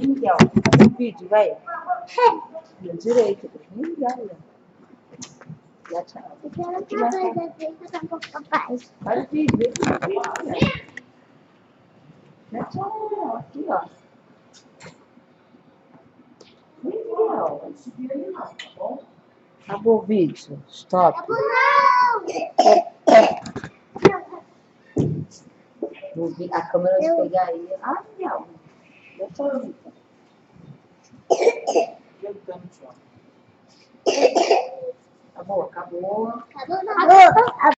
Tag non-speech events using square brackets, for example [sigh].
Miguel, faz um vídeo, vai. [laughs] Deu direito, Miguel. Já tchau. Eu quero que coisa feita com o papai. Faz o vídeo, Já tchau. Aqui, ó. Miguel, vai subir aí não, tá bom? Acabou o vídeo. Stop. Vou vi- A câmera de pegar aí. Ah, Miguel. Tchau. Acabou, acabou. Acabou, não.